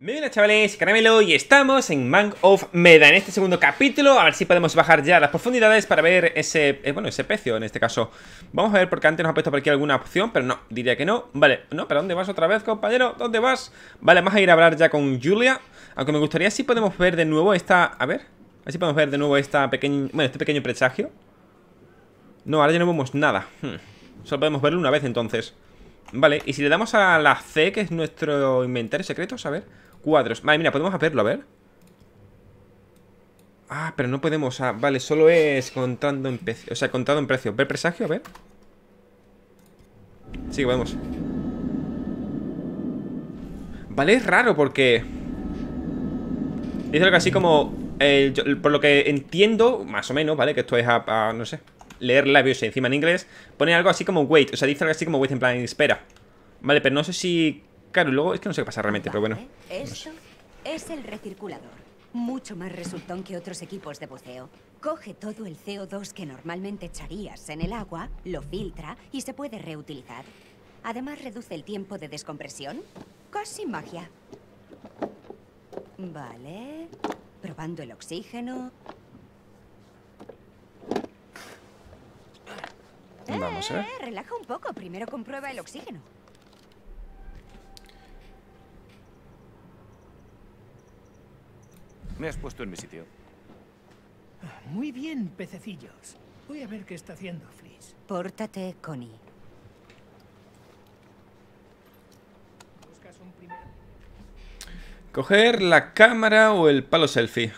Muy bien chavales, Caramelo y estamos en Mank of Meda En este segundo capítulo, a ver si podemos bajar ya las profundidades para ver ese, eh, bueno, ese precio en este caso Vamos a ver porque antes nos ha puesto por aquí alguna opción, pero no, diría que no Vale, no, pero ¿dónde vas otra vez compañero? ¿Dónde vas? Vale, vamos a ir a hablar ya con Julia Aunque me gustaría si podemos ver de nuevo esta, a ver A ver si podemos ver de nuevo esta pequeña, bueno, este pequeño presagio No, ahora ya no vemos nada hmm. Solo podemos verlo una vez entonces Vale, y si le damos a la C, que es nuestro inventario secreto, a ver Cuadros. Vale, mira, podemos verlo, a ver. Ah, pero no podemos. Ah, vale, solo es contando en precio. O sea, contado en precio. ¿Ver presagio? A ver. Sí, podemos. Vale, es raro porque... Dice algo así como... por lo que entiendo, más o menos, ¿vale? Que esto es a, no sé, leer labios encima en inglés. Pone algo así como wait. O sea, dice algo así como wait en plan espera. Vale, pero no sé si Claro, luego es que no sé qué pasa realmente, pero bueno. Eso es el recirculador. Mucho más resultón que otros equipos de buceo. Coge todo el CO2 que normalmente echarías en el agua, lo filtra y se puede reutilizar. Además reduce el tiempo de descompresión. Casi magia. Vale. Probando el oxígeno. Vamos, ¿eh? eh relaja un poco. Primero comprueba el oxígeno. Me has puesto en mi sitio. Muy bien, pececillos. Voy a ver qué está haciendo Fliss. Pórtate, Connie. Coger la cámara o el palo selfie.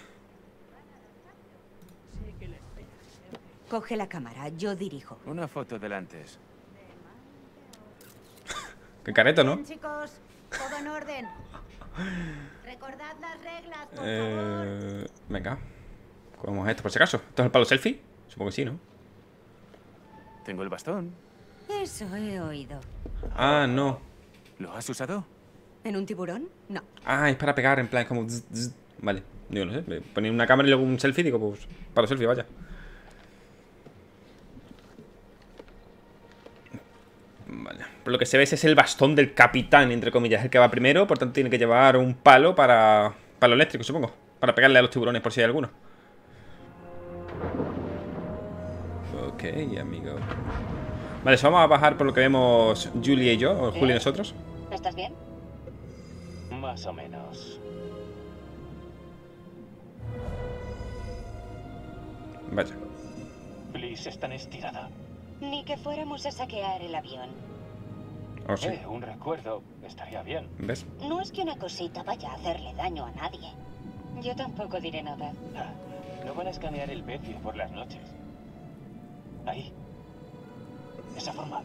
Coge la cámara, yo dirijo. Una foto del antes. Qué careto, ¿no? chicos, todo en orden. Recordad las reglas, por eh, Venga. Cogemos esto por si acaso. ¿Esto es el palo selfie? Supongo que sí, ¿no? Tengo el bastón. Eso he oído. Ah, no. ¿Lo has usado? ¿En un tiburón? No. Ah, es para pegar, en plan, como... Vale. Yo no sé. Poner una cámara y luego un selfie, digo, pues... Para selfie, vaya. Por lo que se ve ese es el bastón del capitán, entre comillas, el que va primero, por tanto tiene que llevar un palo para... Palo eléctrico, supongo. Para pegarle a los tiburones por si hay alguno. Ok, amigo. Vale, eso vamos a bajar por lo que vemos Julie y yo, o Julie y nosotros. ¿Estás bien? Más o menos. Vaya. Bliss es tan estirada. Ni que fuéramos a saquear el avión. Oh, sí. Eh, un recuerdo estaría bien. ¿Ves? No es que una cosita vaya a hacerle daño a nadie. Yo tampoco diré nada. Ah, no van a escanear el pecio por las noches. Ahí. Esa forma.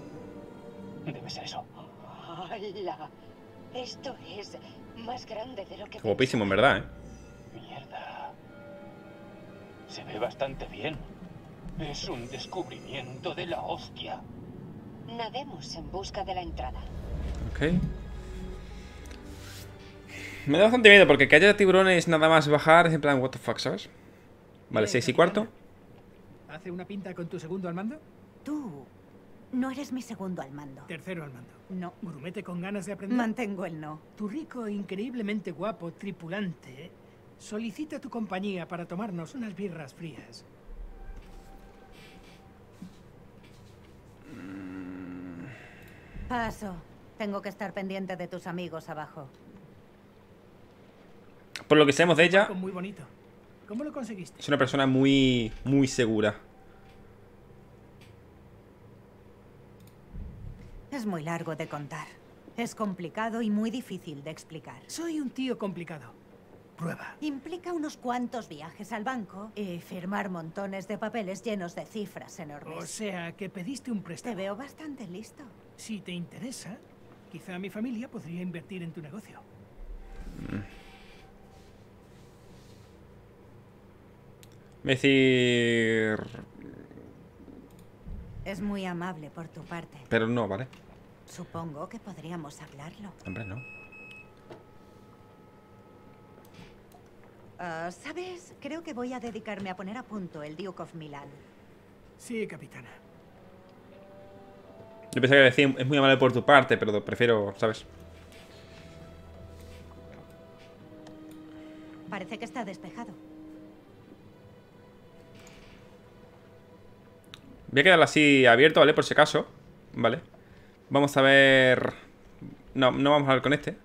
Debe ser eso. ¡Hala! Esto es más grande de lo que... Guapísimo, en verdad, ¿eh? Mierda. Se ve bastante bien. Es un descubrimiento de la hostia. Nademos en busca de la entrada. Ok. Me da bastante miedo porque que haya tiburones nada más bajar, en plan, what the fuck, ¿sabes? Vale, seis y cuarto. ¿Hace una pinta con tu segundo al mando? Tú no eres mi segundo al mando. Tercero al mando. No. ¿Murumete con ganas de aprender? Mantengo el no. Tu rico e increíblemente guapo tripulante solicita tu compañía para tomarnos unas birras frías. Paso. Tengo que estar pendiente de tus amigos abajo. Por lo que sabemos de ella... Muy bonito. ¿Cómo lo conseguiste? Es una persona muy, muy segura. Es muy largo de contar. Es complicado y muy difícil de explicar. Soy un tío complicado. Prueba. Implica unos cuantos viajes al banco y firmar montones de papeles llenos de cifras enormes. O sea, que pediste un préstamo. Te veo bastante listo. Si te interesa, quizá mi familia podría invertir en tu negocio. Decir... Es muy amable por tu parte. Pero no, ¿vale? Supongo que podríamos hablarlo. Hombre, no. Ah, ¿Sabes? Creo que voy a dedicarme a poner a punto el Duke of Milan. Sí, capitana. Yo pensé que decía, es muy amable por tu parte, pero prefiero, ¿sabes? Parece que está despejado. Voy a quedarlo así abierto, ¿vale? Por si acaso Vale Vamos a ver... No, no vamos a hablar con este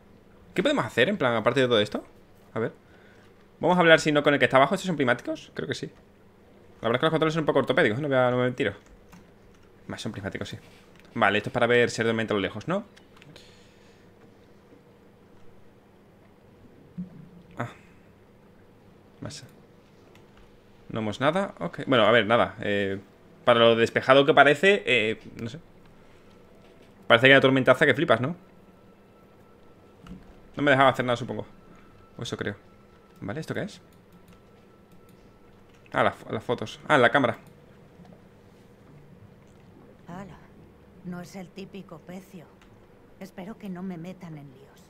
¿Qué podemos hacer, en plan, aparte de todo esto? A ver Vamos a hablar, si no, con el que está abajo ¿Estos son primáticos? Creo que sí La verdad es que los controles son un poco ortopédicos No, voy a, no me mentiro Más son prismáticos, sí Vale, esto es para ver si realmente a lo lejos, ¿no? Ah No hemos nada Ok Bueno, a ver, nada Eh para lo despejado que parece, eh, no sé. Parece que hay una tormentaza que flipas, ¿no? No me dejaba hacer nada, supongo. O eso creo. ¿Vale? ¿Esto qué es? Ah, las fotos. Ah, la cámara. Hala. No es el típico pecio. Espero que no me metan en líos.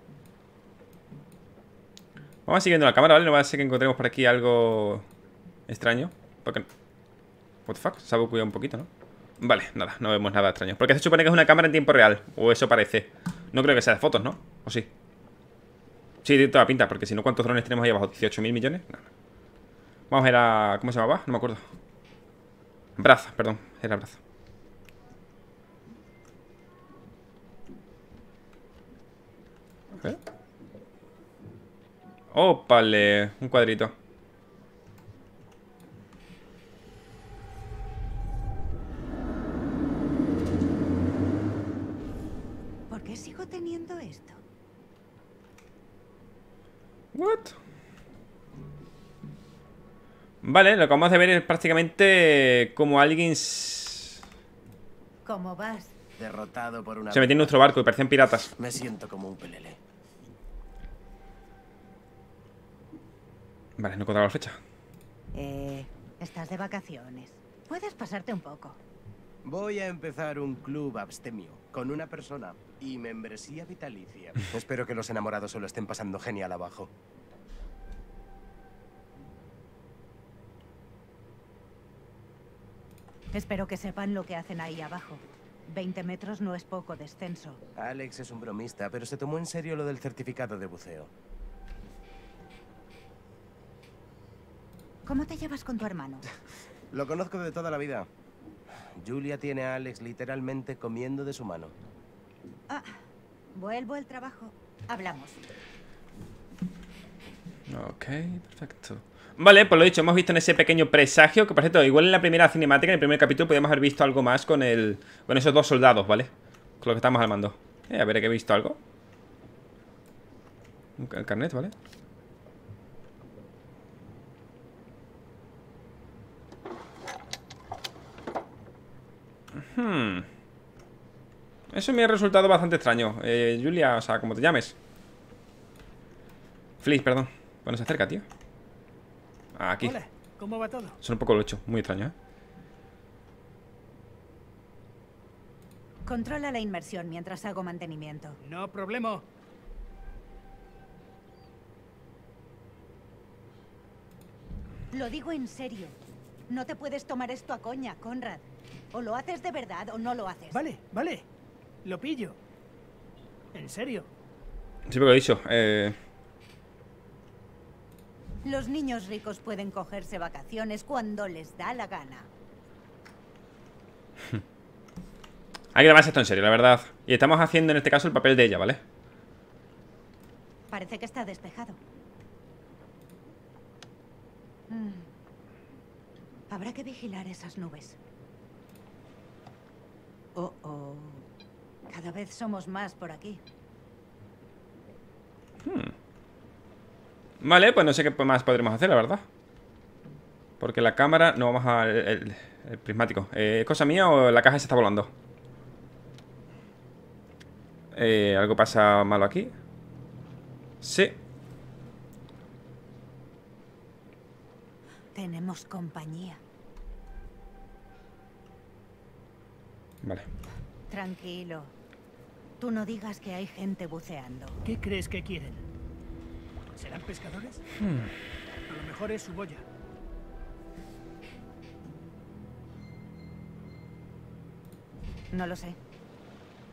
Vamos siguiendo la cámara, ¿vale? No va a ser que encontremos por aquí algo extraño. Porque What the fuck? Se cuidado un poquito, ¿no? Vale, nada, no vemos nada extraño Porque se supone que es una cámara en tiempo real O eso parece No creo que sea de fotos, ¿no? ¿O sí? Sí, de toda pinta Porque si no, ¿cuántos drones tenemos ahí abajo? ¿18.000 millones? Vamos a ver a... ¿Cómo se llamaba? No me acuerdo Braza, perdón Era braza ¿Eh? ¡Ópale! Un cuadrito Vale, lo que vamos a ver es prácticamente como alguien... ¿Cómo vas? Derrotado por una... Se metió en nuestro barco y parecían piratas. Me siento como un pelele. Vale, no he encontrado la fecha. Eh, estás de vacaciones. Puedes pasarte un poco. Voy a empezar un club abstemio con una persona y membresía vitalicia. Espero que los enamorados solo estén pasando genial abajo. Espero que sepan lo que hacen ahí abajo. 20 metros no es poco descenso. Alex es un bromista, pero se tomó en serio lo del certificado de buceo. ¿Cómo te llevas con tu hermano? lo conozco de toda la vida. Julia tiene a Alex literalmente comiendo de su mano. Ah, vuelvo al trabajo. Hablamos. Ok, perfecto. Vale, pues lo dicho, hemos visto en ese pequeño presagio Que por cierto, igual en la primera cinemática En el primer capítulo podríamos haber visto algo más con el Con esos dos soldados, ¿vale? Con lo que estamos armando eh, A ver, he visto algo El carnet, ¿vale? Hmm. Eso me ha resultado bastante extraño eh, Julia, o sea, como te llames Fliss, perdón Bueno, se acerca, tío Aquí. Hola, ¿cómo va todo? Son un poco lo hecho, muy extraño, ¿eh? Controla la inmersión mientras hago mantenimiento. No problema. Lo digo en serio. No te puedes tomar esto a coña, Conrad. O lo haces de verdad o no lo haces. Vale, vale. Lo pillo. En serio. Sí, pero he dicho. Eh... Los niños ricos pueden cogerse vacaciones cuando les da la gana. Hay que tomarse esto en serio, la verdad. Y estamos haciendo en este caso el papel de ella, ¿vale? Parece que está despejado. Mm. Habrá que vigilar esas nubes. Oh, oh. Cada vez somos más por aquí. Hmm. Vale, pues no sé qué más podremos hacer, la verdad Porque la cámara... No, vamos a... El, prismático eh, ¿Es cosa mía o la caja se está volando? Eh, ¿Algo pasa malo aquí? Sí Tenemos compañía Vale Tranquilo Tú no digas que hay gente buceando ¿Qué crees que quieren? ¿Serán pescadores? Hmm. A lo mejor es su boya. No lo sé.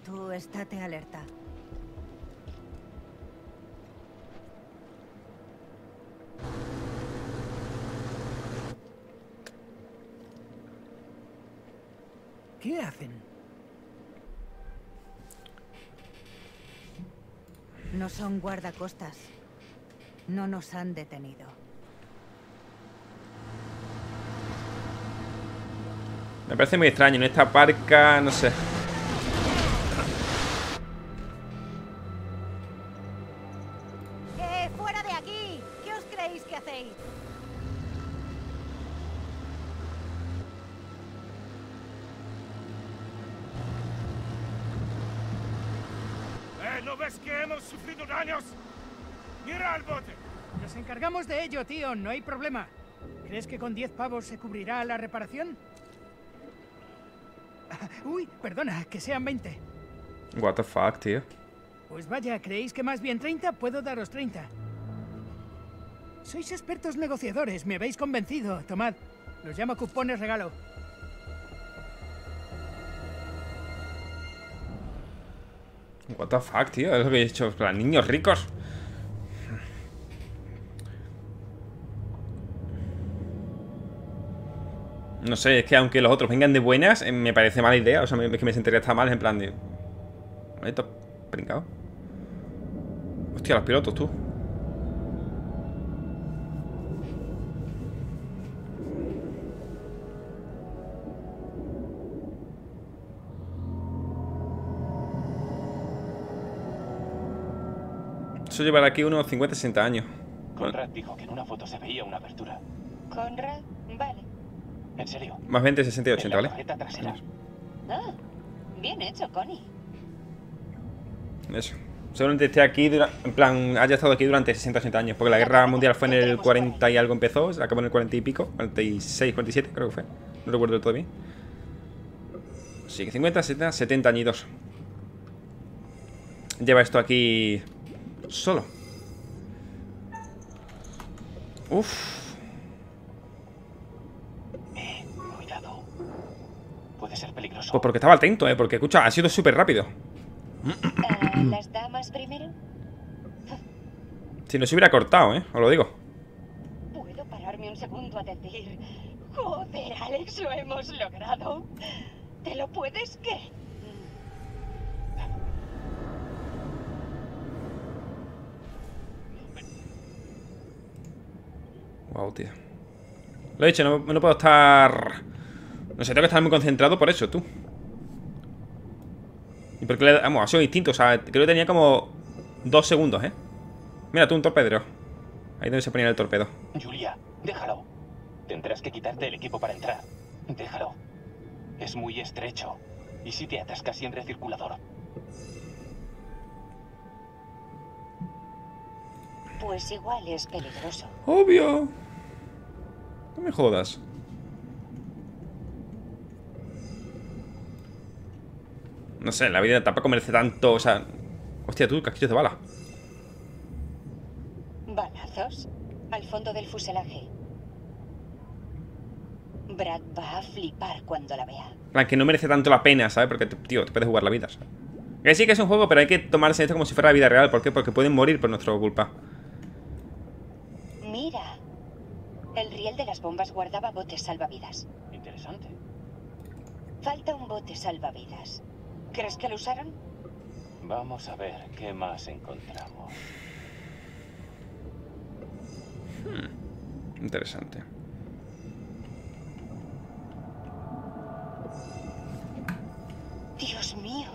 Tú estate alerta. ¿Qué hacen? No son guardacostas. No nos han detenido. Me parece muy extraño. En esta parca, no sé. Ello, tío. No hay problema. ¿Crees que con 10 pavos se cubrirá la reparación? Uy, perdona, que sean 20. What the fuck, tío. Pues vaya, ¿creéis que más bien 30? Puedo daros 30. Sois expertos negociadores, me habéis convencido. Tomad, los llamo cupones regalo. What the fuck, tío. Es lo que he dicho. Niños ricos. Sé, es que aunque los otros vengan de buenas, eh, me parece mala idea. O sea, me- es que me sentiría hasta mal en plan de. Esto, brincado. Hostia, los pilotos, tú. Eso llevará aquí unos 50-60 años. Conrad dijo que en una foto se veía una abertura. Conrad, vale. En serio. Más 20, 60 y En 80, la ¿vale? Ah, bien hecho, Connie. Eso. Seguramente esté aquí, en plan, haya estado aquí durante 60 80 años. Porque la guerra mundial fue en el 40 y algo empezó, se acabó en el 40 y pico, 46, 47 creo que fue. No recuerdo todo bien. Que 50, 70, 70 añitos. Lleva esto aquí solo. Uf. Pues porque estaba atento, eh. Porque, escucha, ha sido súper rápido. Ah, ¿Las damas primero? Si no se hubiera cortado, eh. Os lo digo. ¿Puedo pararme un segundo a decir... Joder, Alex, lo hemos logrado? ¿Te lo puedes que? Wow, tío. Lo he dicho, no, no puedo estar... No sé, tengo que estar muy concentrado por eso, tú. Y porque le... Vamos, ha sido distinto. O sea, creo que tenía como... Dos segundos, ¿eh? Mira tú, un torpedero. Ahí donde se ponía el torpedo. Julia, déjalo. Tendrás que quitarte el equipo para entrar. Déjalo. Es muy estrecho. ¿Y si te atascas y en recirculador? Pues igual es peligroso. Obvio. No me jodas. No sé, la vida tampoco merece tanto, o sea... Hostia, tú, casquillos de bala. Balazos al fondo del fuselaje. Brad va a flipar cuando la vea. Plan, que no merece tanto la pena, ¿sabes? Porque, tío, te puedes jugar la vida, ¿sabes? Que sí que es un juego, pero hay que tomarse esto como si fuera la vida real. ¿Por qué? Porque pueden morir por nuestra culpa. Mira, el riel de las bombas guardaba botes salvavidas. Interesante. Falta un bote salvavidas. ¿Crees que lo usaron? Vamos a ver qué más encontramos. Interesante. Dios mío.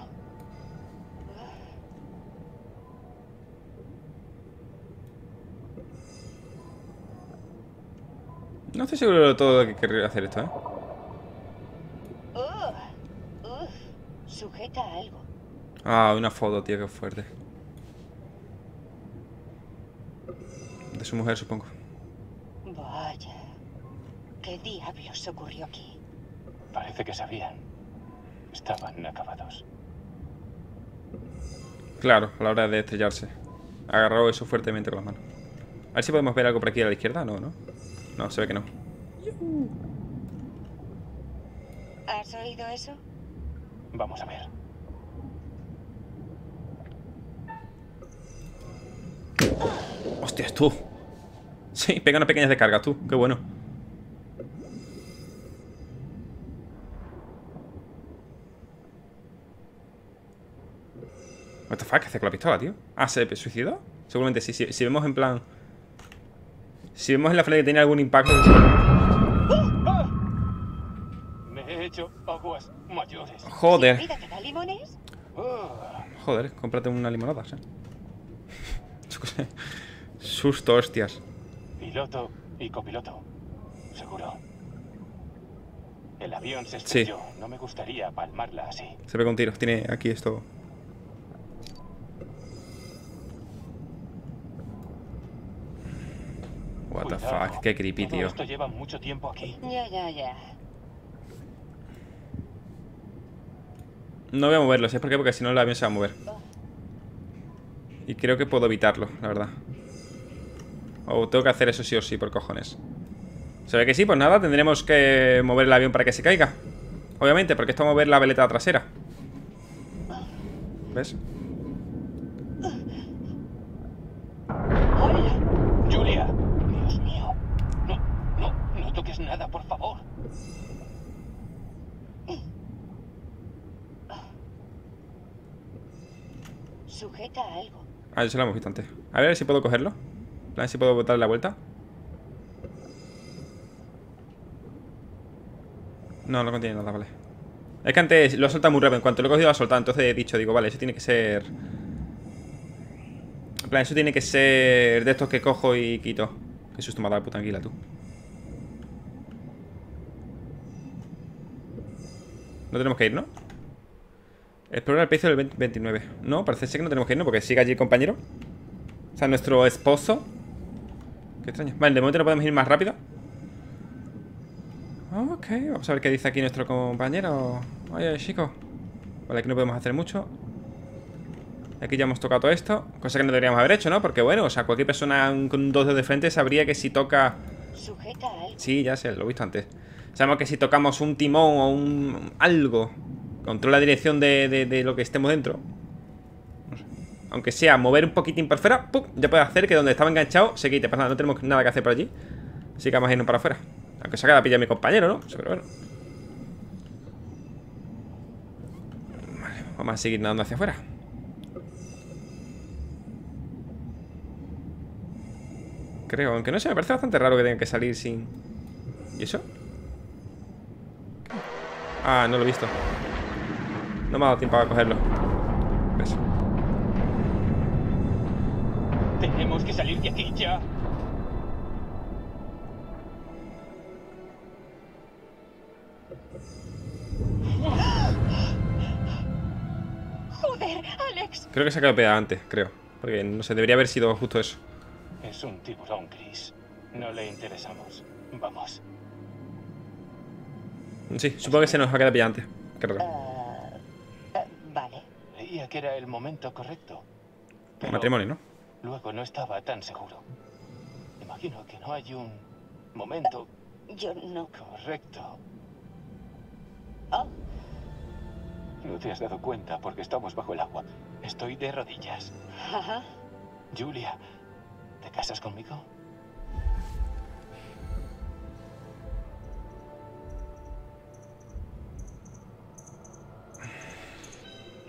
No estoy seguro de todo que querría hacer esto, ¿eh? Uh, uf, sujeta a algo. Ah, una foto, tío, qué fuerte. De su mujer, supongo. Vaya. ¿Qué diablos ocurrió aquí? Parece que sabían. Estaban acabados. Claro, a la hora de estrellarse. Agarró eso fuertemente con las manos. A ver si podemos ver algo por aquí a la izquierda. No, ¿no? No, se ve que no. ¿Has oído eso? Vamos a ver. Hostias, tú. Sí, pega unas pequeñas descargas, tú. Qué bueno. What the fuck, ¿qué hace con la pistola, tío? Ah, ¿se suicidó? Seguramente sí, si, si vemos en plan... Si vemos en la flecha que tiene algún impacto... Me hecho aguas mayores. Joder. Joder, cómprate una limonada, ¿sí? Susto, hostias. piloto y copiloto. Seguro. El avión se Sí. estrelló. No me gustaría palmarla así. Se ve con tiros, tiene aquí esto... What the Cuidado. fuck, qué creepy, Todo tío. Esto lleva mucho tiempo aquí. Ya, ya, ya. No voy a moverlo, ¿sabes por qué? Porque si no el avión se va a mover. Y creo que puedo evitarlo, la verdad. O tengo que hacer eso sí o sí, por cojones. ¿Se ve que sí? Pues nada, tendremos que mover el avión para que se caiga. Obviamente, porque esto va a mover la veleta trasera. ¿Ves? Julia. Dios mío. No, no, no toques nada, por favor. Sujeta a algo. Ah, eso lo hemos visto antes. A ver si puedo cogerlo. A ver si puedo darle la vuelta. No, no contiene nada, vale. Es que antes lo he soltado muy rápido. En cuanto lo he cogido, lo he soltado. Entonces he dicho, digo, vale, eso tiene que ser. En plan, eso tiene que ser de estos que cojo y quito. Qué susto me ha puta anguila, tú. No tenemos que ir, ¿no? Explora el precio del 20 29. No, parece ser que no tenemos que ir, ¿no? Porque sigue allí el compañero. O sea, nuestro esposo. Qué extraño. Vale, de momento no podemos ir más rápido. Ok, vamos a ver qué dice aquí nuestro compañero. Oye, chico. Vale, aquí no podemos hacer mucho. Aquí ya hemos tocado todo esto. Cosa que no deberíamos haber hecho, ¿no? Porque bueno, o sea, cualquier persona con dos dedos de frente sabría que si toca... Algo. Sí, ya sé, lo he visto antes. Sabemos que si tocamos un timón o un... algo, controla la dirección de, de- de lo que estemos dentro. Aunque sea mover un poquitín para afuera, ¡pum! ya puede hacer que donde estaba enganchado se quite. Pues nada, no tenemos nada que hacer por allí. Así que vamos a irnos para afuera. Aunque se haga la pilla mi compañero, ¿no? Pero bueno. Vale, vamos a seguir nadando hacia afuera. Creo, aunque no sé, me parece bastante raro que tengan que salir sin... ¿Y eso? Ah, no lo he visto. No me ha dado tiempo a cogerlo. ¿Ves? Tenemos que salir de aquí ya. Joder, Alex. Creo que se ha quedado pegada antes, creo. Porque no sé, debería haber sido justo eso. Es un tiburón, Chris. No le interesamos. Vamos. Sí, supongo que se nos ha quedado pillada antes. Qué raro. Ah, ah, vale. Creía que era el momento correcto. Pero Matrimonio, ¿no? Luego no estaba tan seguro. Imagino que no hay un momento Yo no. correcto. Oh, No te has dado cuenta porque estamos bajo el agua. Estoy de rodillas. ajá. Julia, ¿te casas conmigo?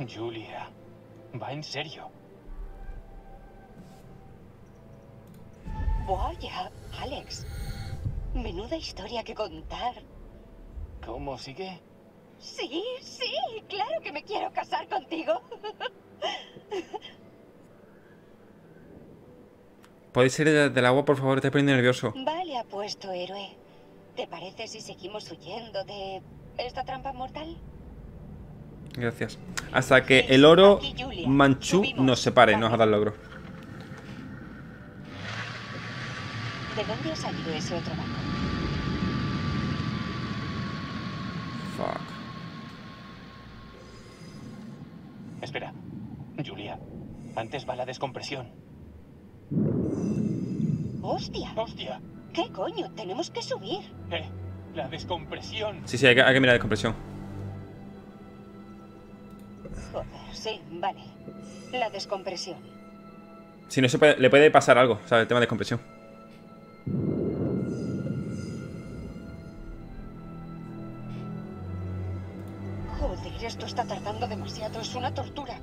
Julia, va en serio. Vaya, Alex. Menuda historia que contar. ¿Cómo sigue? Sí, sí, claro que me quiero casar contigo. ¿Podéis salir de- del agua, por favor? Te estoy poniendo nervioso. Vale, apuesto, héroe. ¿Te parece si seguimos huyendo de esta trampa mortal? Gracias. Hasta que el oro manchú nos separe, nos Vale. ha dado el logro. ¿De dónde ha salido ese otro barco? Fuck. Espera. Julia, antes va la descompresión. ¡Hostia! ¡Hostia! ¿Qué coño? Tenemos que subir. ¡Eh! ¡La descompresión! Sí, sí, hay que, hay que mirar la descompresión. Joder, sí, vale. La descompresión. Si no, se puede- le puede pasar algo, ¿sabes? El tema de descompresión. Esto está tardando demasiado. Es una tortura.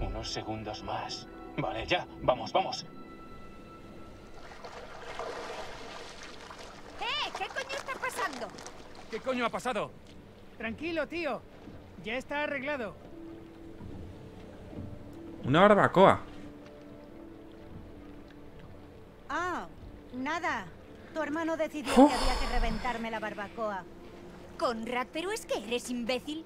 Unos segundos más. Vale, ya. Vamos, vamos. ¡Eh! ¿Qué coño está pasando? ¿Qué coño ha pasado? Tranquilo, tío. Ya está arreglado. Una barbacoa. Ah, nada. Tu hermano decidió Uf. que había que reventarme la barbacoa. Conrad, ¿pero es que eres imbécil?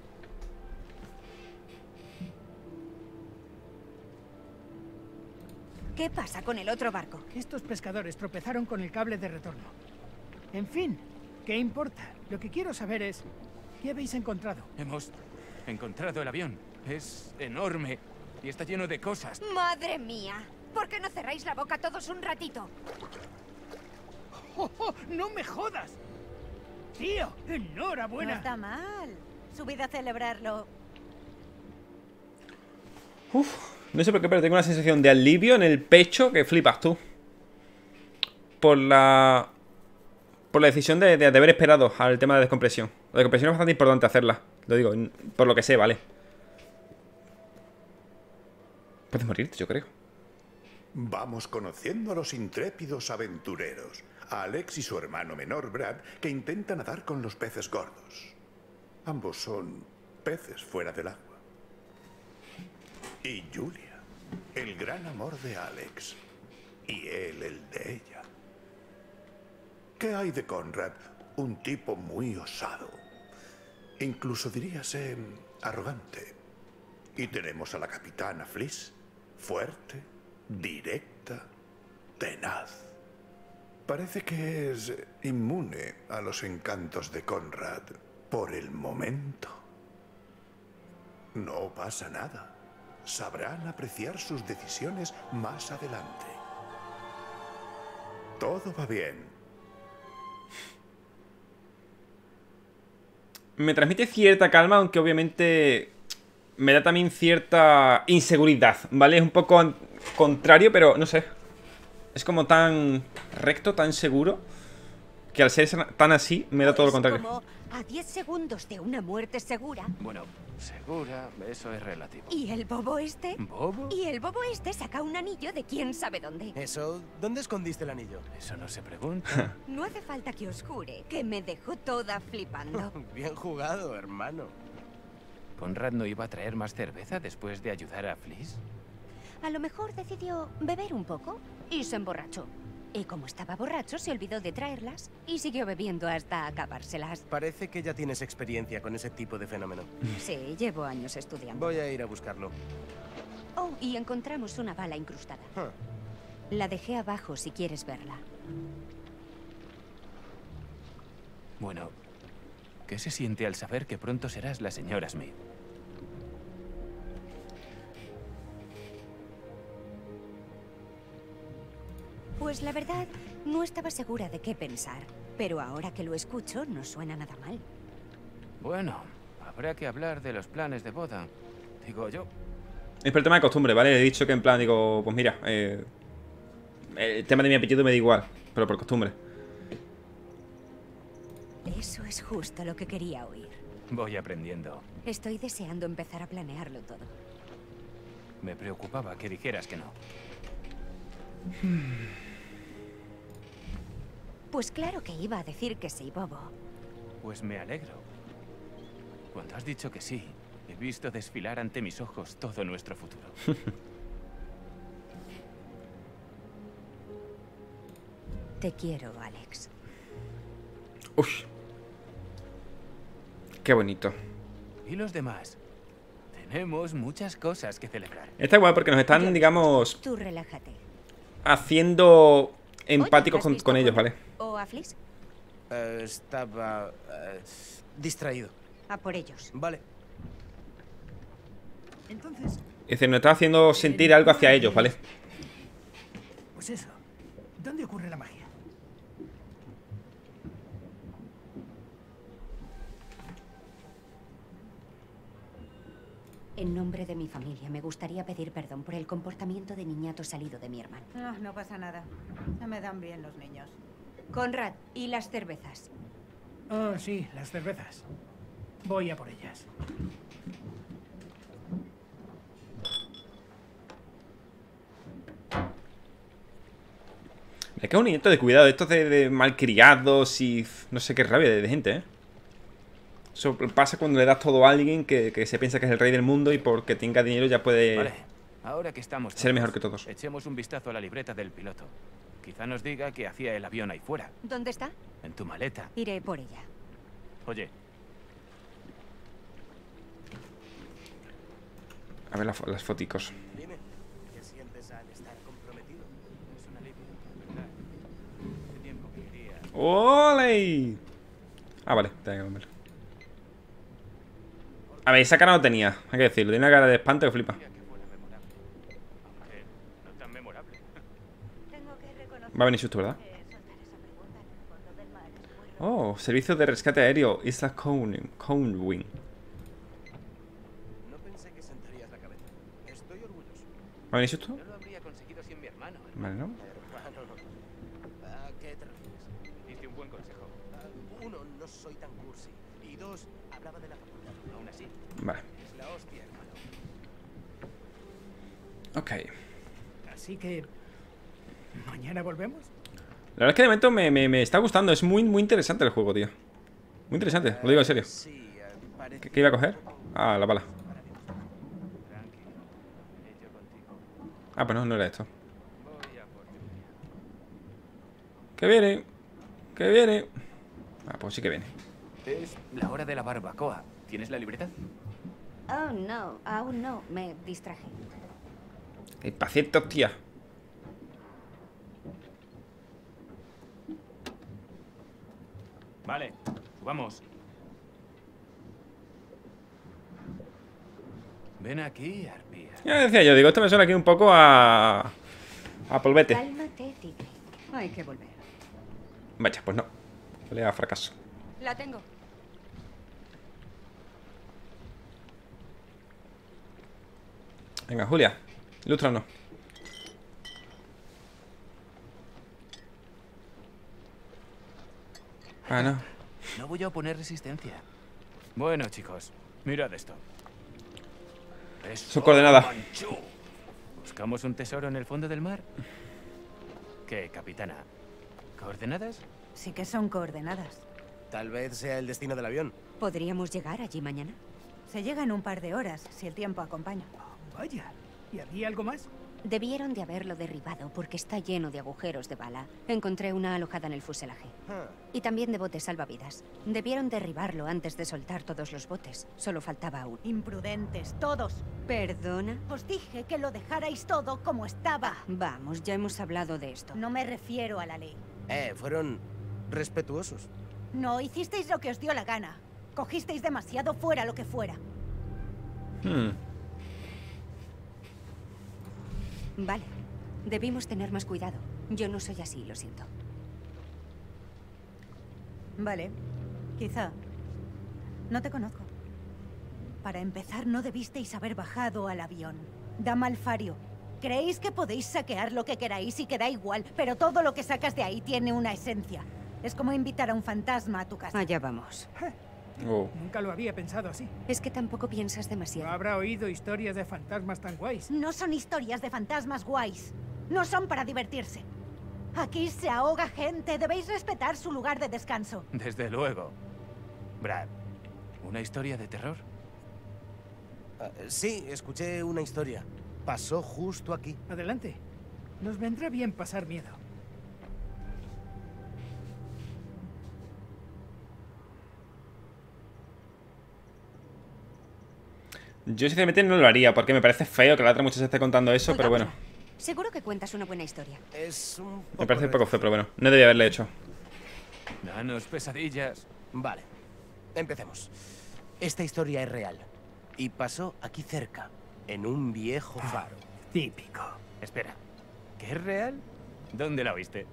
¿Qué pasa con el otro barco? Estos pescadores tropezaron con el cable de retorno. En fin, ¿qué importa? Lo que quiero saber es, ¿qué habéis encontrado? Hemos encontrado el avión. Es enorme y está lleno de cosas. ¡Madre mía! ¿Por qué no cerráis la boca todos un ratito? ¡Oh, oh! ¡No me jodas! Tío, No enhorabuena. está mal. Subid a celebrarlo. Uf, no sé por qué, pero tengo una sensación de alivio en el pecho que flipas tú. Por la. Por la decisión de, de- haber esperado al tema de descompresión. La descompresión es bastante importante hacerla. Lo digo, por lo que sé, vale. Puedes morirte, yo creo. Vamos conociendo a los intrépidos aventureros, a Alex y su hermano menor Brad, que intentan nadar con los peces gordos. Ambos son peces fuera del agua. Y Julia, el gran amor de Alex, y él el de ella. ¿Qué hay de Conrad? Un tipo muy osado. Incluso diríase arrogante. Y tenemos a la capitana Fliss, fuerte, directa, tenaz. Parece que es inmune a los encantos de Conrad por el momento. No pasa nada. Sabrán apreciar sus decisiones más adelante. Todo va bien. Me transmite cierta calma, aunque obviamente me da también cierta inseguridad, ¿vale? Es un poco contrario, pero no sé. Es como tan recto, tan seguro, que al ser tan así, me da todo lo contrario. A 10 segundos de una muerte segura. Bueno, segura, eso es relativo. ¿Y el bobo este? ¿Bobo? Y el bobo este saca un anillo de quién sabe dónde. Eso, ¿dónde escondiste el anillo? Eso no se pregunta. No hace falta que os jure que me dejó toda flipando. Bien jugado, hermano. ¿Conrad no iba a traer más cerveza después de ayudar a Fliss? A lo mejor decidió beber un poco y se emborrachó. Y como estaba borracho, se olvidó de traerlas y siguió bebiendo hasta acabárselas. Parece que ya tienes experiencia con ese tipo de fenómeno. Sí, llevo años estudiando. Voy a ir a buscarlo. Oh, y encontramos una bala incrustada. Huh. La dejé abajo si quieres verla. Bueno, ¿qué se siente al saber que pronto serás la señora Smith? Pues la verdad, no estaba segura de qué pensar. Pero ahora que lo escucho, no suena nada mal. Bueno, habrá que hablar de los planes de boda. Digo yo. Es por el tema de costumbre, ¿vale? He dicho que en plan, digo, pues mira, eh, el tema de mi apellido me da igual, pero por costumbre. Eso es justo lo que quería oír. Voy aprendiendo. Estoy deseando empezar a planearlo todo. Me preocupaba que dijeras que no. Pues claro que iba a decir que sí, Bobo. Pues me alegro. Cuando has dicho que sí, he visto desfilar ante mis ojos todo nuestro futuro. Te quiero, Alex. Uf. Qué bonito. y los demás. Tenemos muchas cosas que celebrar. Está guay porque nos están, digamos, Tú relájate. haciendo Oye, ¿has con, ellos? ¿vale? ¿O a Fliss? Eh, estaba eh, distraído. A por ellos. Vale. Entonces, Es decir, nos está haciendo sentir algo hacia ellos, ¿vale? pues eso. ¿Dónde ocurre la magia? En nombre de mi familia, me gustaría pedir perdón por el comportamiento de niñato salido de mi hermano. No, no pasa nada. Se me dan bien los niños. Conrad, ¿y las cervezas? Ah, oh, sí, las cervezas. Voy a por ellas. Me cago un nieto de cuidado. Esto de, de, malcriados y... No sé qué rabia de, de gente, ¿eh? Eso pasa cuando le das todo a alguien que, que se piensa que es el rey del mundo y porque tenga dinero ya puede Vale, ahora que estamos ser todos, mejor que todos. Echemos un vistazo a la libreta del piloto. Quizá nos diga qué hacía el avión ahí fuera, ¿Dónde está? en tu maleta. Iré por ella. Oye, A ver la fo- las foticos. Dime, ¿qué sientes al estar comprometido? es un alivio, ¿verdad? Hace tiempo que quería... ¡Ole! Ah, vale, tengo que. A ver, esa cara no tenía, hay que decirlo. Tiene una cara de espanto que flipa. Va a venir susto, ¿verdad? Oh, servicio de rescate aéreo. Isla Conewin. Conewin. No pensé que sentarías la cabeza. Estoy orgulloso. ¿Va a venir susto? No lo habría conseguido sin mi hermano. Vale, ¿no? Vale. Ok. Así que... ¿Mañana volvemos? La verdad es que de momento me, me- me está gustando. Es muy, muy interesante el juego, tío. Muy interesante, lo digo en serio. ¿Qué, qué iba a coger? Ah, la bala. Ah, pues no, no era esto. Que viene. Que viene. Ah, pues sí que viene. Es la hora de la barbacoa. ¿Tienes la libreta? Oh, no, aún no. Me distraje. El paciente, hostia. Vale, vamos. Ven aquí, arpía. Ya decía yo, digo, esto me suena aquí un poco a. a polvete. Cálmate, tigre. Hay que volver. Vaya, pues no. Huele a fracaso. La tengo. Venga, Julia, ilústranos. Ah, no. No voy a oponer resistencia. Bueno, chicos, mirad esto. Es Su coordenada. ¿Buscamos un tesoro en el fondo del mar? ¿Qué, capitana? ¿Coordenadas? Sí que son coordenadas. Tal vez sea el destino del avión. ¿Podríamos llegar allí mañana? Se llega en un par de horas, si el tiempo acompaña. Vaya. ¿Y había algo más? Debieron de haberlo derribado porque está lleno de agujeros de bala. Encontré una alojada en el fuselaje. Ah, Y también de botes salvavidas. Debieron derribarlo antes de soltar todos los botes. Solo faltaba uno. Imprudentes, todos. ¿Perdona? Os dije que lo dejarais todo como estaba. Vamos, ya hemos hablado de esto. No me refiero a la ley. Eh, fueron respetuosos. No hicisteis lo que os dio la gana. Cogisteis demasiado fuera lo que fuera. Hmm. Vale. Debimos tener más cuidado. Yo no soy así, lo siento. Vale, quizá. No te conozco. Para empezar, no debisteis haber bajado al avión. Dama Alfario, creéis que podéis saquear lo que queráis y que da igual, pero todo lo que sacas de ahí tiene una esencia. Es como invitar a un fantasma a tu casa. Allá vamos. Oh. Nunca lo había pensado así. Es que tampoco piensas No demasiado. habrá oído historias de fantasmas tan guays. No son historias de fantasmas guays. No son para divertirse. Aquí se ahoga gente. Debéis respetar su lugar de descanso. Desde luego. Brad, ¿una historia de terror? Ah, sí, escuché una historia. Pasó justo aquí. Adelante. Nos vendrá bien pasar miedo. Yo sinceramente no lo haría porque me parece feo que la otra muchacha esté contando eso, pero bueno. Seguro que cuentas una buena historia. Es un Me parece un poco feo, pero bueno. No debía haberle hecho. Danos pesadillas. Vale, empecemos. Esta historia es real. Y pasó aquí cerca, en un viejo faro. Típico. Espera, ¿qué es real? ¿Dónde la oíste?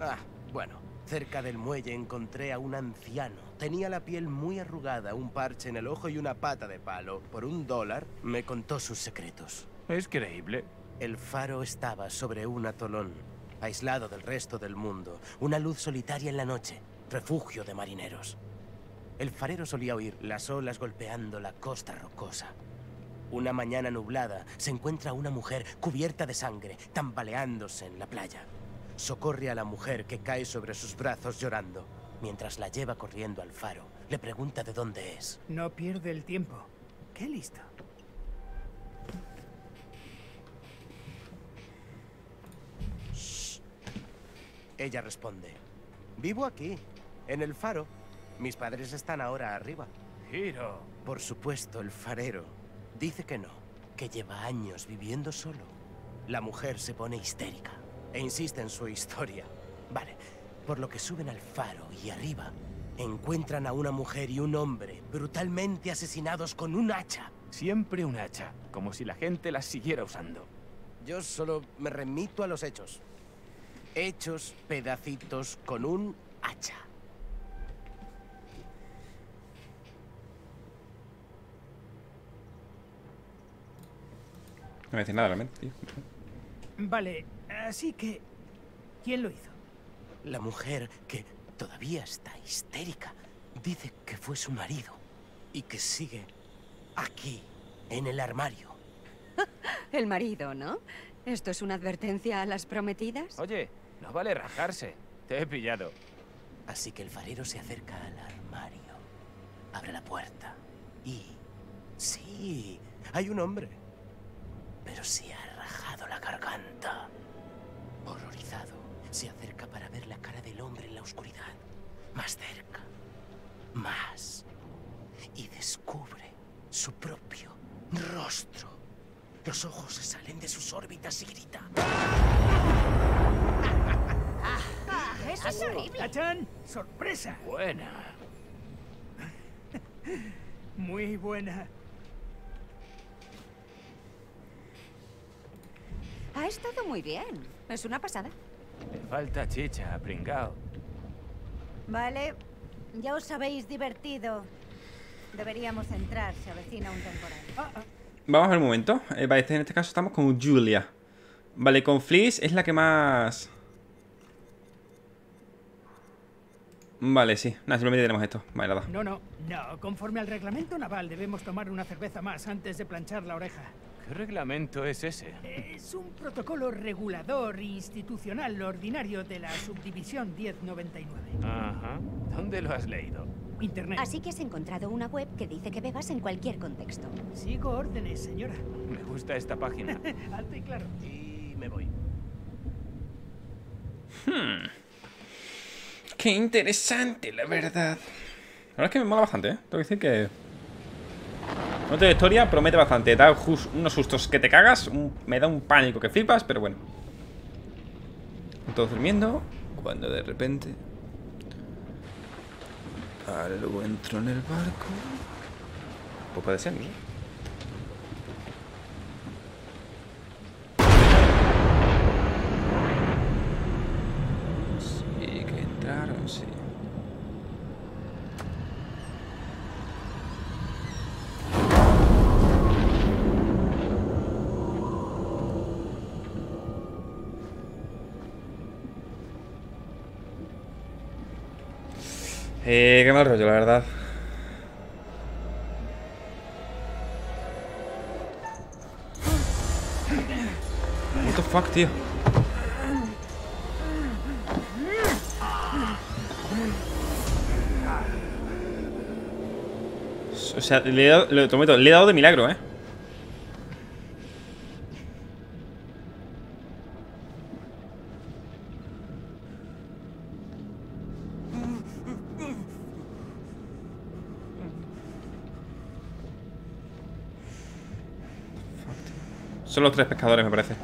Ah, bueno. Cerca del muelle encontré a un anciano. Tenía la piel muy arrugada, un parche en el ojo y una pata de palo. Por un dólar me contó sus secretos. Es creíble. El faro estaba sobre un atolón, aislado del resto del mundo. Una luz solitaria en la noche, refugio de marineros. El farero solía oír las olas golpeando la costa rocosa. Una mañana nublada se encuentra una mujer cubierta de sangre, tambaleándose en la playa. Socorre a la mujer que cae sobre sus brazos llorando. Mientras la lleva corriendo al faro, le pregunta de dónde es. No pierde el tiempo. Qué listo. Ella responde, vivo aquí, en el faro. Mis padres están ahora arriba. Giro. Por supuesto, el farero dice que no, que lleva años viviendo solo. La mujer se pone histérica e insiste en su historia. Vale, por lo que suben al faro y arriba encuentran a una mujer y un hombre brutalmente asesinados con un hacha. Siempre un hacha, como si la gente las siguiera usando. Yo solo me remito a los hechos. Hechos pedacitos con un hacha. No me dice nada realmente, tío. Vale, así que... ¿Quién lo hizo? La mujer, que todavía está histérica, dice que fue su marido y que sigue aquí, en el armario. El marido, ¿no? ¿Esto es una advertencia a las prometidas? Oye, no vale rajarse. Te he pillado. Así que el farero se acerca al armario, abre la puerta y... Sí, hay un hombre. Pero se ha rajado la garganta. Horrorizado, se acerca para ver la cara del hombre en la oscuridad. Más cerca. Más. Y descubre su propio rostro. Los ojos se salen de sus órbitas y grita. ¡Eso es horrible! ¡Tachan! ¡Sorpresa! Buena. Muy buena. Ha estado muy bien. Es una pasada. Le falta chicha, pringao. Vale, ya os habéis divertido. Deberíamos entrar, se avecina un temporal. Vamos a ver un momento. Eh, vale, este- en este caso estamos con Julia. Vale, con Fliss es la que más... Vale, sí. Nada, simplemente tenemos esto. Vale, nada. No, no, no. Conforme al reglamento naval debemos tomar una cerveza más antes de planchar la oreja. ¿Qué reglamento es ese? Es un protocolo regulador institucional ordinario de la subdivisión 1099. Ajá. ¿Dónde lo has leído? Internet. Así que has encontrado una web que dice que bebas en cualquier contexto. Sigo órdenes, señora. Me gusta esta página. Alto y claro. Y me voy. Qué interesante, la verdad. La verdad es que me mola bastante, ¿eh? Tengo que decir que... No tengo historia, promete bastante. Da unos sustos que te cagas. me da un pánico que flipas, pero bueno. Todos durmiendo. Cuando de repente... Algo entró en el barco. Pues puede ser, ¿no? Sí, que entraron, sí. Eh, qué mal rollo, la verdad. What the fuck, tío. O sea, le he dado, lo prometo, le he dado de milagro, ¿eh? Son los tres pescadores, me parece.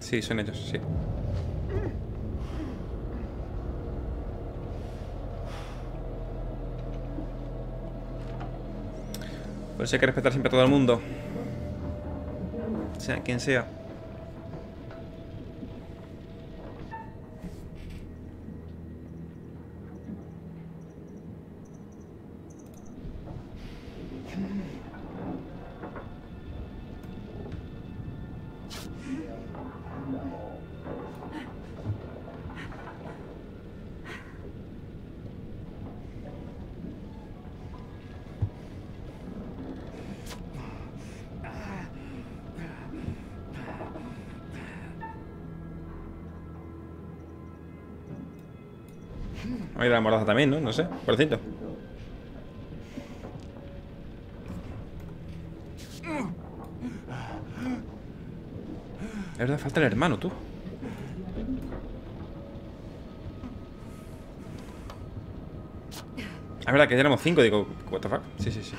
Sí, son ellos, sí. Por eso hay que respetar siempre a todo el mundo. Sea quien sea. Hay la mordaza también, ¿no? No sé, por cierto. Es verdad, falta el hermano, tú. Es verdad que ya éramos cinco, digo, what the fuck. Sí, sí, sí.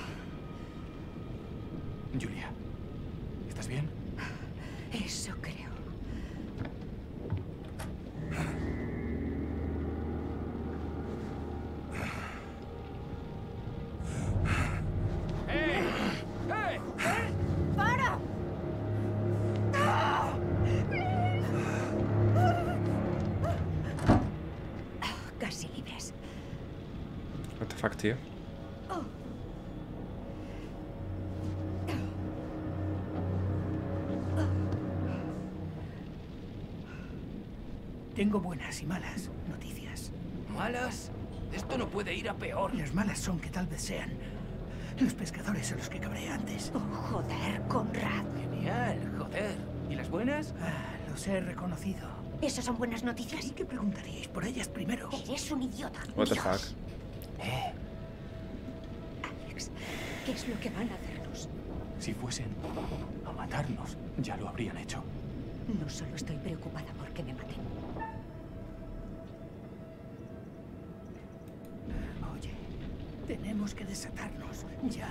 Tengo buenas y malas noticias. ¿Malas? Esto no puede ir a peor. Las malas son que tal vez sean los pescadores a los que cabré antes. Oh, joder, Conrad. Genial, joder. ¿Y las buenas? Ah, los he reconocido. ¿Esas son buenas noticias? ¿Y qué preguntaríais por ellas primero? Eres un idiota. What the Dios. fuck. Eh, Alex, ¿qué es lo que van a hacernos? Si fuesen a matarnos, ya lo habrían hecho. No solo estoy preocupada porque me maten. Oye, tenemos que desatarnos. Ya.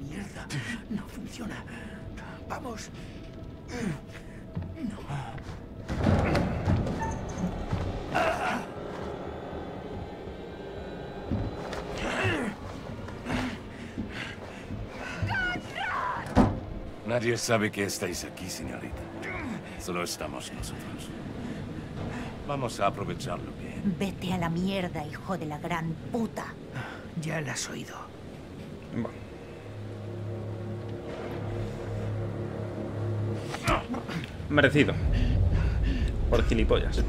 Mierda, no funciona. Vamos. No. Nadie sabe que estáis aquí, señorita. Solo estamos nosotros. Vamos a aprovecharlo bien. Vete a la mierda, hijo de la gran puta. Ya la has oído. Bueno. Merecido. Por gilipollas.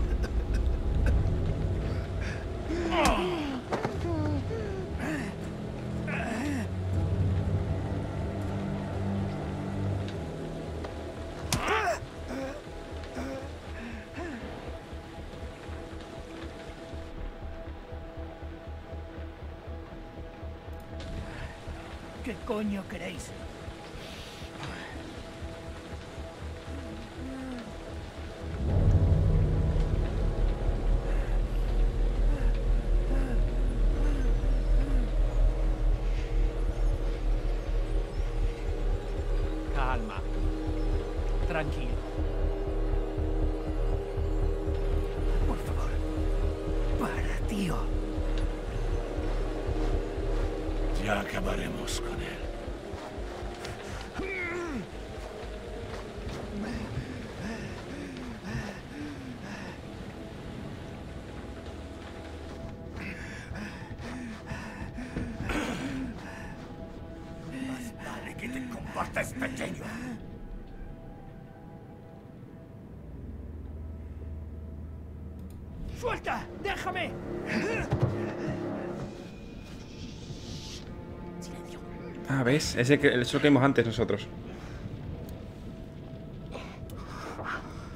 ¿Ves? Ese que, eso que vimos antes nosotros.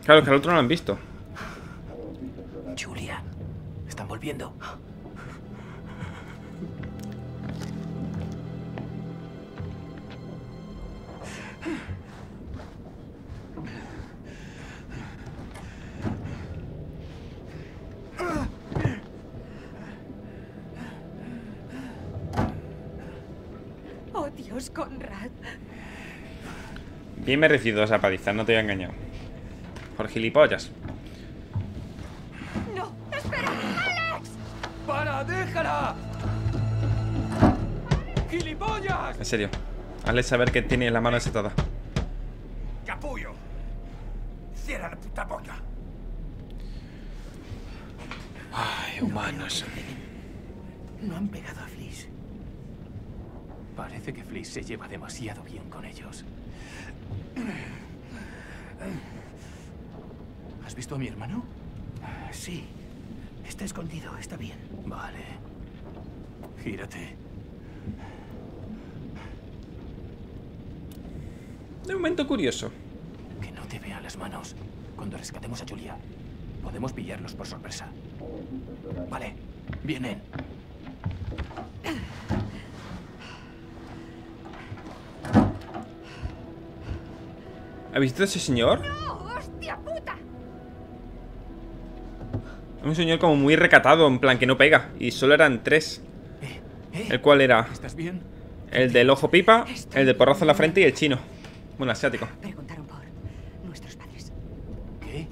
Claro, que al otro no lo han visto. Bien merecido esa paliza, no te voy a engañar. Por gilipollas. No, espera, Alex. ¡Para, déjala! ¡Gilipollas! En serio. Hazle saber que tiene la mano desatada. ¡Capullo! ¡Cierra la puta boca! Ay, humanos. No han pegado a Fliss. Parece que Fliss se lleva demasiado bien con ellos. ¿Has visto a mi hermano? Sí. Está escondido, está bien. Vale. Gírate. De momento curioso. Que no te vean las manos. Cuando rescatemos a Julia, podemos pillarlos por sorpresa. Vale, vienen. ¿Has visto a ese señor? Un señor como muy recatado, en plan que no pega. Y solo eran tres. ¿El cual era? ¿Estás bien? El del ojo pipa, el del porrazo en la frente y el chino. Bueno, asiático. Preguntaron por nuestros padres. ¿Qué?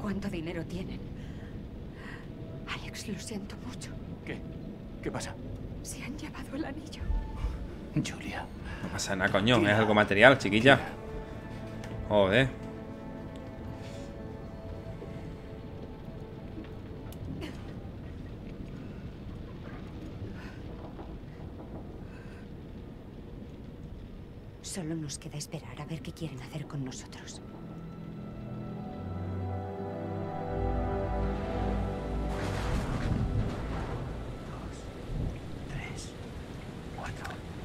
¿Cuánto dinero tienen? Alex, lo siento mucho. ¿Qué? ¿Qué pasa? Se han llevado el anillo. Julia. No pasa nada, coño. Es algo material, chiquilla. Joder. Nos queda esperar a ver qué quieren hacer con nosotros.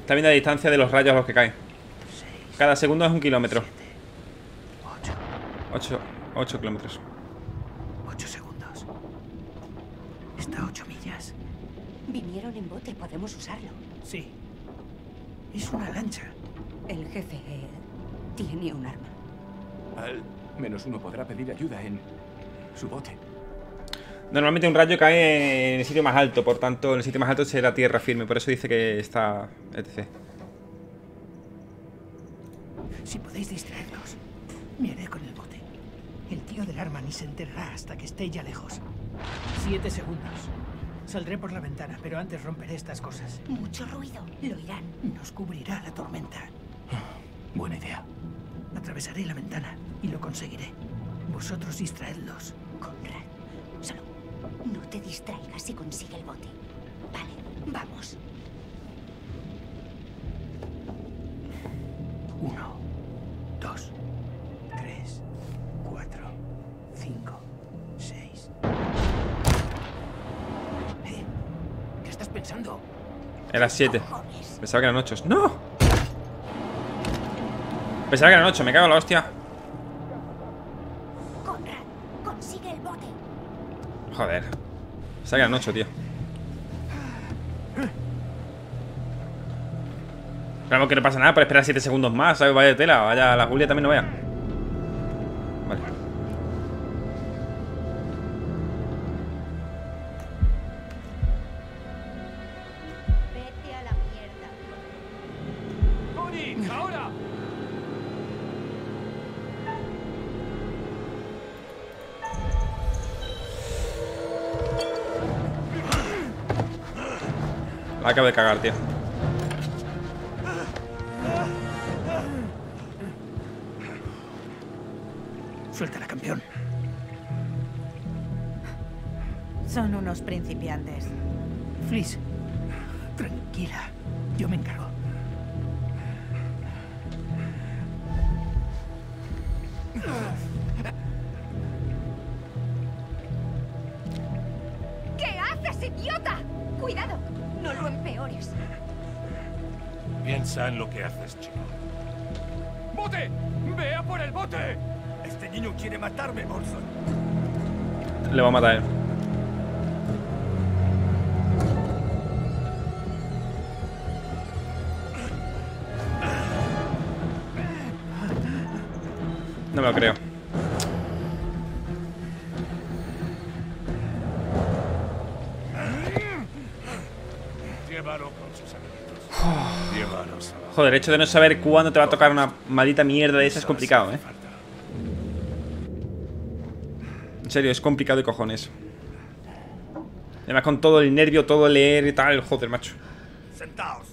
Está viendo la distancia de los rayos a los que caen. Cada segundo es un kilómetro. 8, 8 kilómetros. Ocho segundos. Está a ocho millas. Vinieron en bote, podemos usarlo. Sí. Es una lancha. El jefe eh, tiene un arma. Al menos uno podrá pedir ayuda en su bote. Normalmente un rayo cae en el sitio más alto, por tanto en el sitio más alto será tierra firme, por eso dice que está etc. Si podéis distraernos, me haré con el bote. El tío del arma ni se enterará hasta que esté ya lejos. Siete segundos. Saldré por la ventana, pero antes romperé estas cosas. Mucho ruido. Lo irán. Nos cubrirá la tormenta. Buena idea. Atravesaré la ventana y lo conseguiré. Vosotros distraedlos. Conrad, solo no te distraigas y consigue el bote. Vale, vamos. Uno, dos, tres, cuatro, cinco, seis. Eh, ¿Qué estás pensando? Era 7. Pensaba que eran 8. ¡No! Pensaba que eran 8, me cago en la hostia. Joder. Pensaba que eran 8, tío. Claro que no pasa nada por esperar 7 segundos más, ¿sabes? Vaya tela, vaya la Julia también no vea. Acabo de cagar, tío. Suéltala, campeón. Son unos principiantes. Fliss, tranquila. Yo me encargo. Piensa en lo que haces, chico. ¡Bote! ¡Vea por el bote! Este niño quiere matarme, Morrison. Le va a matar a él. No me lo creo. Joder, el hecho de no saber cuándo te va a tocar una maldita mierda de esa es complicado, ¿eh? En serio, es complicado de cojones. Además con todo el nervio, todo leer y tal, joder, macho. Sentaos.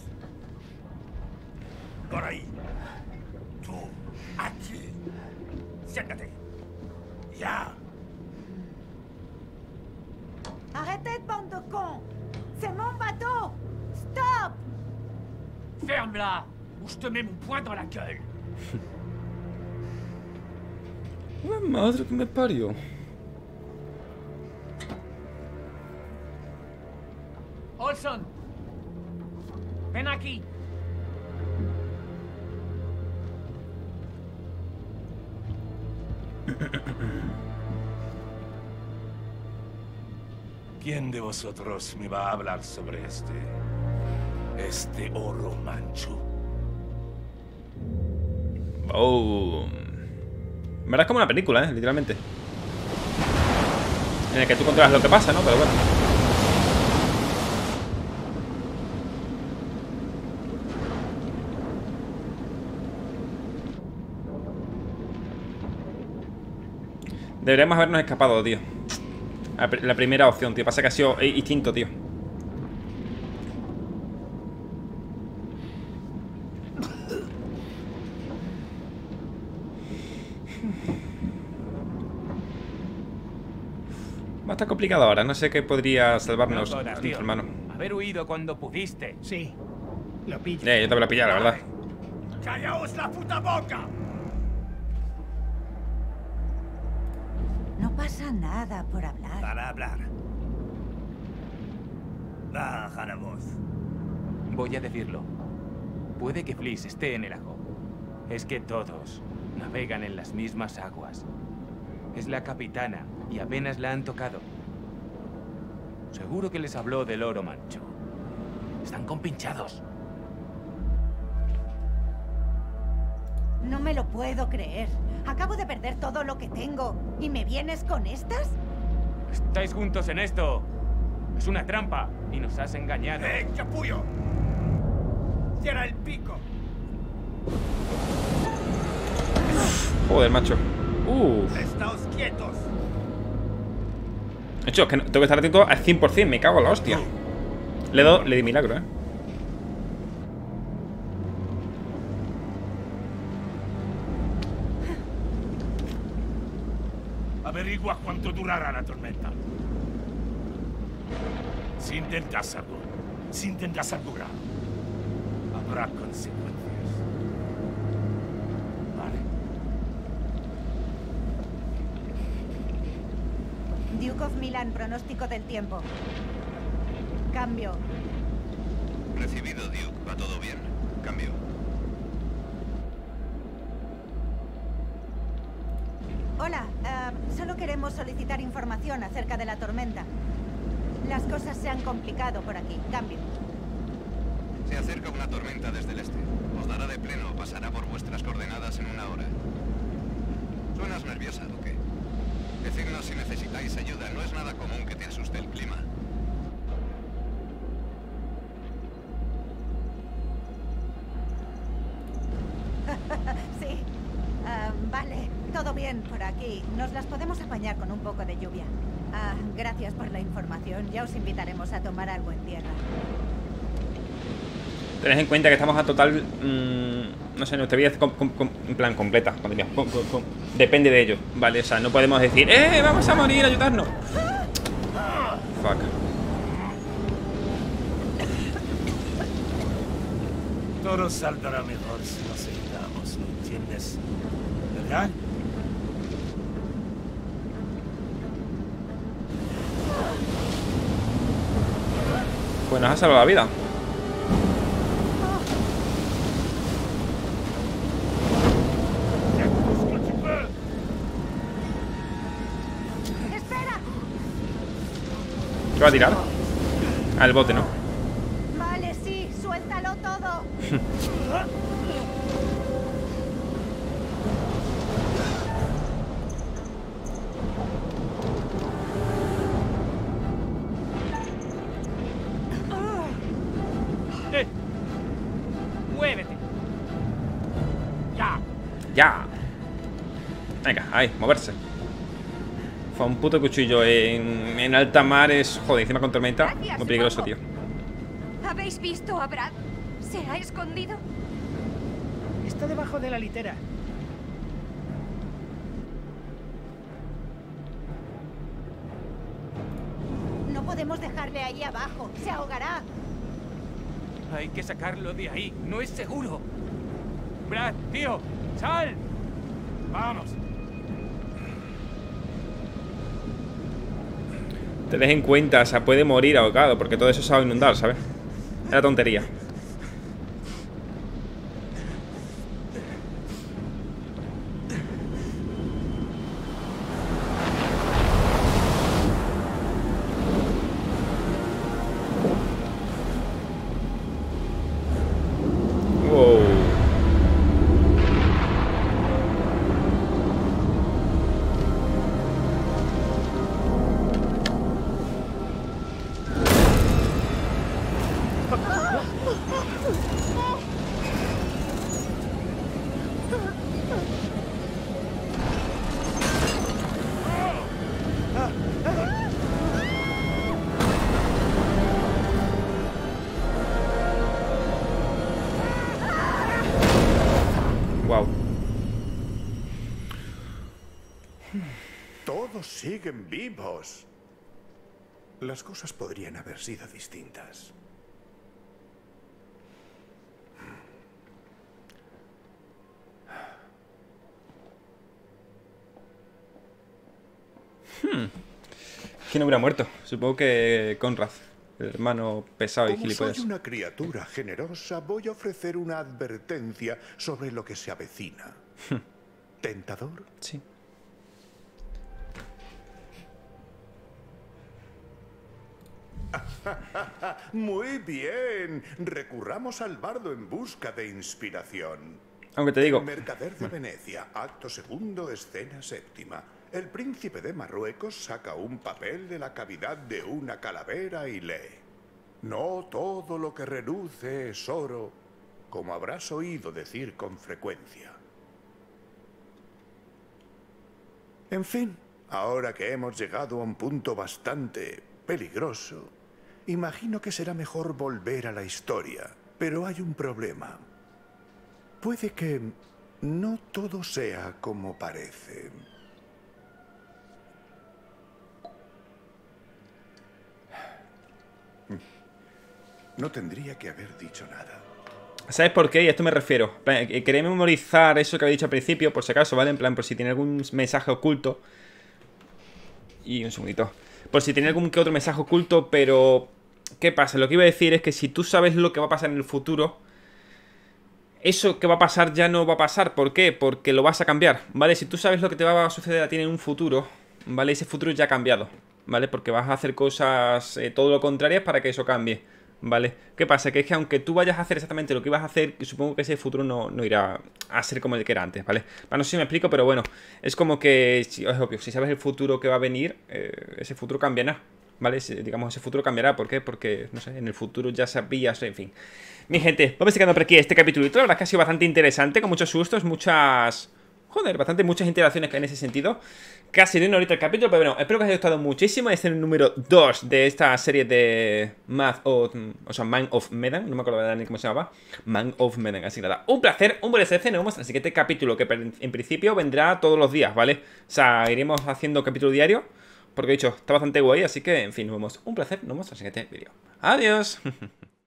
Por ahí. Tú, aquí. Siéntate. Ya. Arrêtez, bande de cons C'est mon bateau Stop Ferme-la je te mets mon poing dans la gueule. Madre que me parió. Olson, ven aquí. ¿Quién de vosotros me va a hablar sobre este, este oro manchu? Oh. En verdad es como una película, ¿eh? Literalmente. En el que tú controlas lo que pasa, ¿no? Pero bueno. Deberíamos habernos escapado, tío. La, pr- la primera opción, tío. Pasa que ha sido instinto, tío. Complicado ahora. No sé qué podría salvarnos, hermano. Haber huido cuando pudiste. Sí, lo pillo. Eh, yo te voy a pillar, la verdad. ¡Callaos la puta boca! No pasa nada por hablar. Para hablar. Baja la voz. Voy a decirlo. Puede que Fliss esté en el lago. Es que todos navegan en las mismas aguas. Es la capitana y apenas la han tocado. Seguro que les habló del oro mancho. Están compinchados. No me lo puedo creer. Acabo de perder todo lo que tengo. ¿Y me vienes con estas? Estáis juntos en esto. Es una trampa y nos has engañado. ¡Eh, capullo! ¡Cierra el pico! Joder, macho. Uf. ¡Estáos quietos! Hecho, es que tengo que estar atento al 100%. Me cago en la hostia. Le, do, le di milagro, ¿eh? Averigua cuánto durará la tormenta. Si intentas algo, si intentas algo habrá consecuencias. Vale. Duke of Milan, pronóstico del tiempo. Cambio. Recibido, Duke. ¿Va todo bien? Cambio. Hola, ah, solo queremos solicitar información acerca de la tormenta. Las cosas se han complicado por aquí. Cambio. Se acerca una tormenta desde el este. Os dará de pleno. Pasará por vuestras coordenadas en una hora. Suenas nerviosa, Duque. Decidnos si necesitáis ayuda. No es nada común que te asuste el clima. sí. Ah, vale, todo bien por aquí. Nos las podemos apañar con un poco de lluvia. Ah, gracias por la información. Ya os invitaremos a tomar algo en tierra. Tened en cuenta que estamos a total. mm, no sé, nuestra vida es com- com- com- en plan completa. depende de ello, ¿vale? O sea, no podemos decir, ¡eh! Vamos a morir, ayudarnos. Fuck. Todo saldrá mejor si nos ayudamos, ¿no entiendes? ¿Verdad? Pues nos ha salvado la vida. ¿Qué va a tirar? Al bote, ¿no? Vale, sí, suéltalo todo. ¡Eh! ¡Muévete! ¡Ya! ¡Ya! Venga, ahí, moverse. Fue un puto cuchillo en, en alta mar es... Joder, encima con tormenta. Gracias, Muy peligroso, tío. ¿Habéis visto a Brad? ¿Se ha escondido? Está debajo de la litera. No podemos dejarle ahí abajo. Se ahogará. Hay que sacarlo de ahí. No es seguro. Brad, tío, sal. Vamos. Tened en cuenta, o sea, puede morir ahogado porque todo eso se va a inundar, ¿sabes? Era tontería. Siguen vivos. Las cosas podrían haber sido distintas. Hmm. ¿Quién hubiera muerto? Supongo que Conrad, el hermano pesado y Como gilipollas. soy una criatura generosa, voy a ofrecer una advertencia sobre lo que se avecina. ¿Tentador? Sí. Muy bien. Recurramos al bardo en busca de inspiración. Aunque te digo, El mercader de Venecia, acto segundo, escena séptima. El príncipe de Marruecos saca un papel de la cavidad de una calavera y lee. No todo lo que reluce es oro, como habrás oído decir con frecuencia. En fin, ahora que hemos llegado a un punto bastante peligroso, imagino que será mejor volver a la historia. Pero hay un problema. Puede que no todo sea como parece. No tendría que haber dicho nada. ¿sabes por qué? Y a esto me refiero. Eh, Quería memorizar eso que había dicho al principio, por si acaso, ¿vale? En plan, por si tiene algún mensaje oculto. Y un segundito. Por si tiene algún que otro mensaje oculto, pero... ¿Qué pasa? Lo que iba a decir es que si tú sabes lo que va a pasar en el futuro, eso que va a pasar ya no va a pasar. ¿Por qué? Porque lo vas a cambiar, ¿vale? Si tú sabes lo que te va a suceder a ti en un futuro, ¿vale? Ese futuro ya ha cambiado, ¿vale? Porque vas a hacer cosas eh, todo lo contrarias para que eso cambie, ¿vale? ¿Qué pasa? Que es que aunque tú vayas a hacer exactamente lo que ibas a hacer, supongo que ese futuro no, no irá a ser como el que era antes, ¿vale? No sé si me explico, pero bueno, es como que, si sabes el futuro que va a venir, eh, ese futuro cambiará. ¿Vale? Digamos, ese futuro cambiará. ¿Por qué? Porque, no sé, en el futuro ya sabías, en fin. Mi gente, vamos quedando por aquí este capítulo. La verdad es que ha sido bastante interesante, con muchos sustos, muchas... Joder, bastante muchas interacciones en ese sentido. Casi de una horita el capítulo, pero bueno, espero que os haya gustado muchísimo. Este es el número 2 de esta serie de Math of, o sea, Man of Medan. No me acuerdo ni cómo se llamaba. Man of Medan, así que nada. Un placer, un buen SC. Nos vemos en el siguiente capítulo, que en principio vendrá todos los días, ¿vale? O sea, iremos haciendo capítulo diario. Porque he dicho, está bastante guay, así que, en fin, nos vemos. Un placer, nos vemos en el siguiente vídeo. Adiós.